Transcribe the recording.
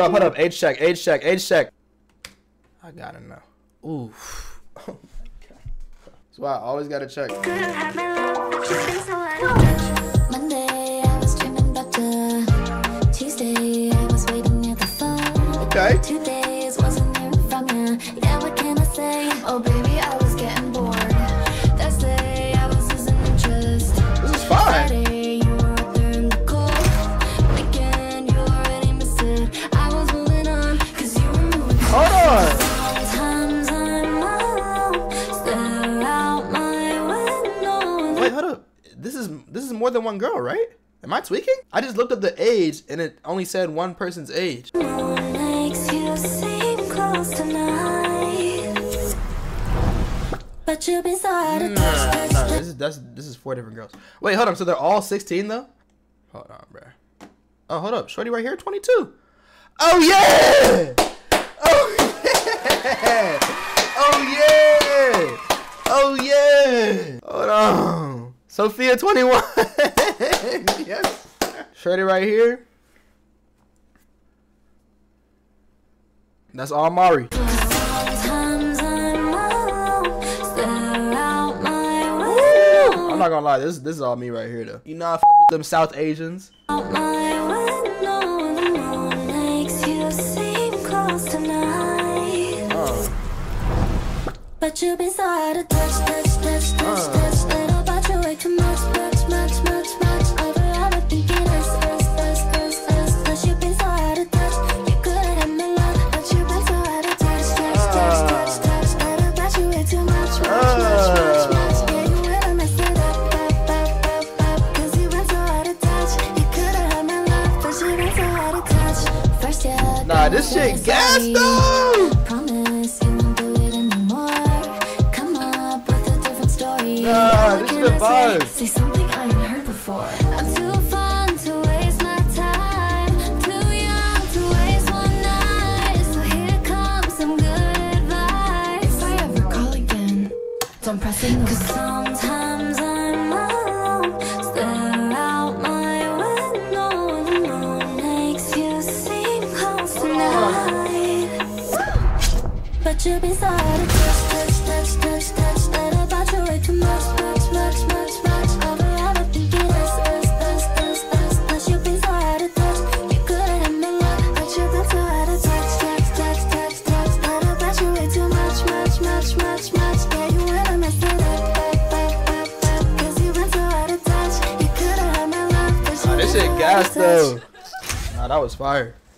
Hold up, hold up. Age check, age check, age check. I gotta know. Ooh. Oh my god. That's why I always gotta check. Monday, I was dreaming about you. Tuesday, I was waiting near the phone. Okay. Two days wasn't hearing from you. Yeah, what can I say? Oh, baby, is this is more than one girl, right? Am I tweaking? I just looked up the age and it only said one person's age. makes you seem close tonight. But you've been so out of touch, Nah, touch, nah, this is that's this is four different girls. Wait, hold on. So they're all 16 though? Hold on, bruh. Oh, hold up. Shorty right here, 22. Oh yeah! Oh yeah! Oh yeah! Oh yeah! Hold on. Sophia 21. yes. Shorty right here. That's all Mari. Sometimes I'm alone, stare out my I'm window. not gonna lie, this this is all me right here though. You know I fuck with them South Asians. Out my window, the moon makes you seem close tonight. Uh, But you've been so out of touch, touch, touch, touch, Uh. touch. Nah, this shit gas though. Promise you won't do it anymore. Come up with a different story. Nah, this can shit I say? vibe. Say something I ain't heard before. I'm too fun to waste my time. Too young to waste one night. So here comes some good advice. If I ever call again, don't press it. Cause sometimes I'm Of touch, touch, touch, touch, touch. About you way too much, much, much, much, much. Over out of touch. You could have love, of touch, touch, touch, touch, touch. About you way too much, much, much, much, much. Yeah, you really messed it up. You this shit gas though. Nah, that was fire.